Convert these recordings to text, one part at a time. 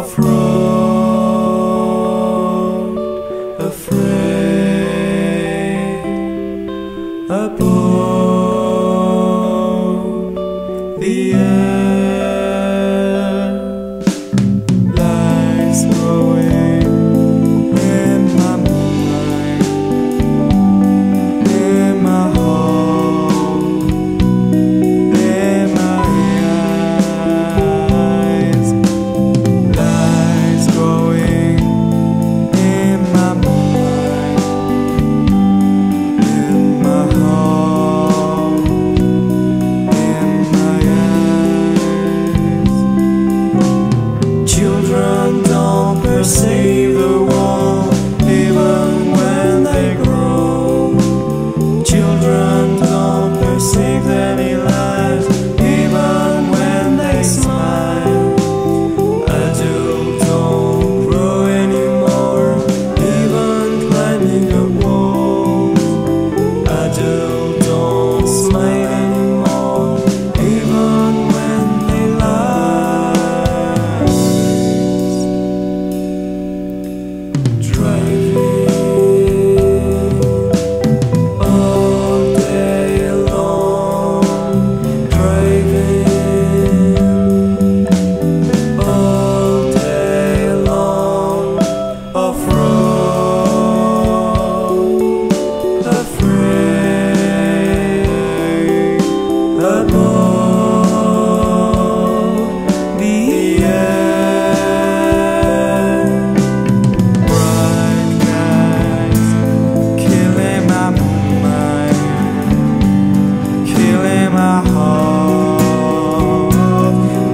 off afraid above the earth, lies growing.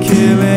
killing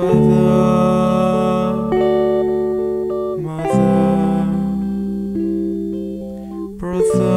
Father, mother, brother.